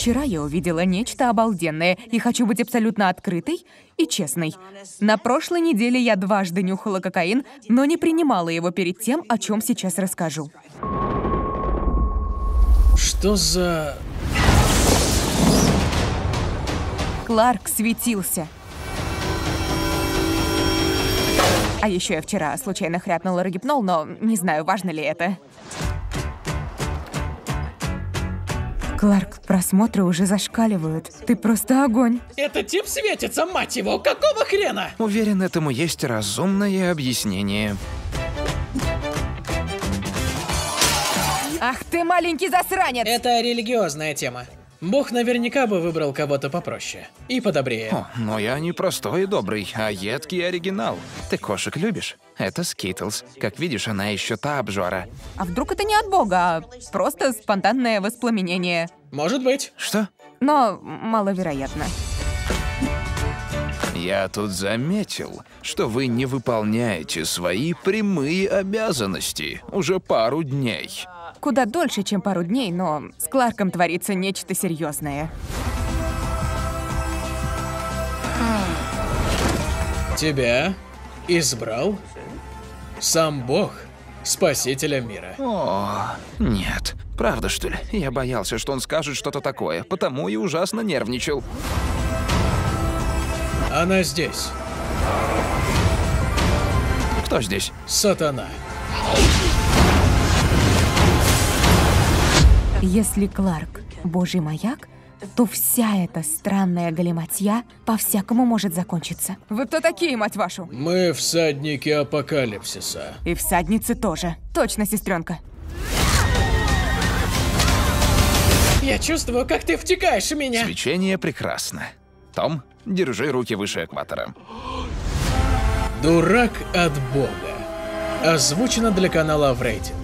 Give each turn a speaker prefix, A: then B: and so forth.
A: Вчера я увидела нечто обалденное и хочу быть абсолютно открытой и честной. На прошлой неделе я дважды нюхала кокаин, но не принимала его перед тем, о чем сейчас расскажу.
B: Что за...
A: Кларк светился. А еще я вчера случайно хряпнула рогипнол, но не знаю, важно ли это. Кларк, просмотры уже зашкаливают. Ты просто огонь.
B: Это тип светится, мать его! Какого хрена?
C: Уверен, этому есть разумное объяснение.
A: Ах ты маленький засранец!
B: Это религиозная тема. Бог наверняка бы выбрал кого-то попроще и подобрее.
C: О, но я не простой и добрый, а едкий оригинал. Ты кошек любишь? Это Скитлс. Как видишь, она еще та обжора.
A: А вдруг это не от бога, а просто спонтанное воспламенение?
B: Может быть.
C: Что?
A: Но маловероятно.
C: Я тут заметил, что вы не выполняете свои прямые обязанности уже пару дней.
A: Куда дольше, чем пару дней, но с Кларком творится нечто серьезное.
B: Тебя избрал сам Бог, Спасителя мира.
C: О, нет. Правда, что ли? Я боялся, что он скажет что-то такое, потому и ужасно нервничал.
B: Она здесь.
C: Кто здесь?
B: Сатана.
A: Если Кларк — божий маяк, то вся эта странная галиматья по-всякому может закончиться. Вы кто такие, мать вашу?
B: Мы всадники апокалипсиса.
A: И всадницы тоже. Точно, сестренка.
B: Я чувствую, как ты втекаешь в меня.
C: Свечение прекрасно. Том, держи руки выше экватора.
B: Дурак от Бога. Озвучено для канала в рейтинг.